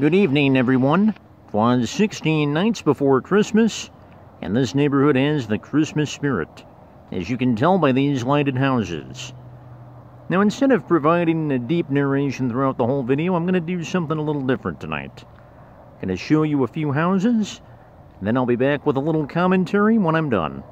Good evening, everyone. It was 16 nights before Christmas, and this neighborhood has the Christmas spirit, as you can tell by these lighted houses. Now, instead of providing a deep narration throughout the whole video, I'm going to do something a little different tonight. I'm going to show you a few houses, and then I'll be back with a little commentary when I'm done.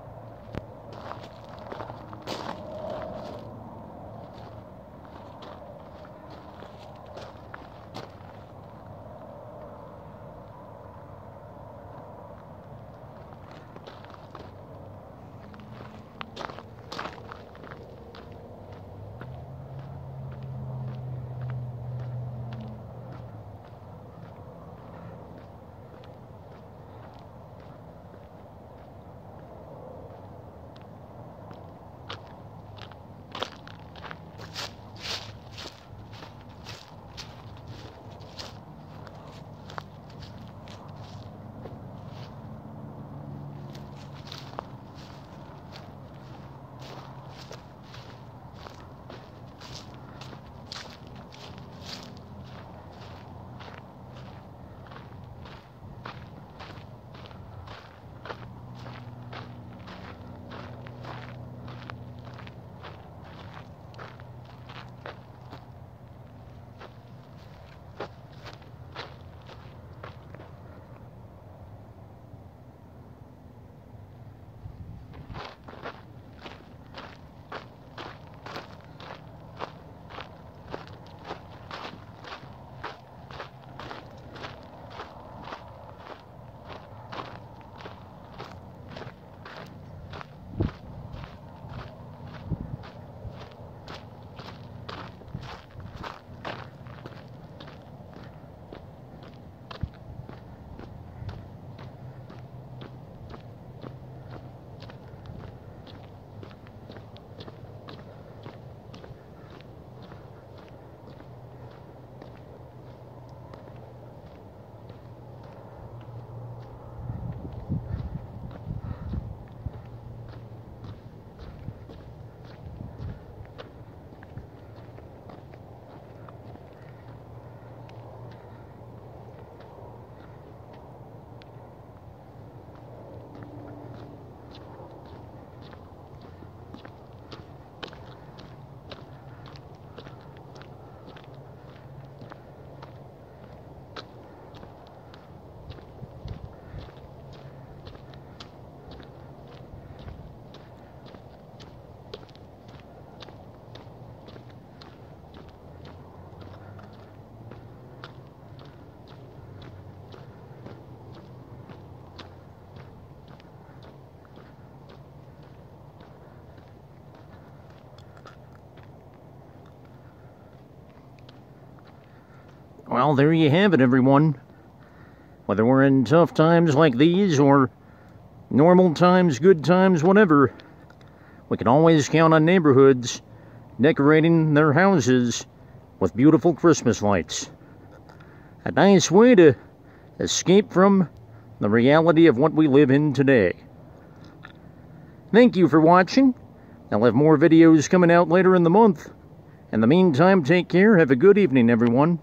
Well, there you have it, everyone. Whether we're in tough times like these or normal times, good times, whatever, we can always count on neighborhoods decorating their houses with beautiful Christmas lights. A nice way to escape from the reality of what we live in today. Thank you for watching. I'll have more videos coming out later in the month. In the meantime, take care. Have a good evening, everyone.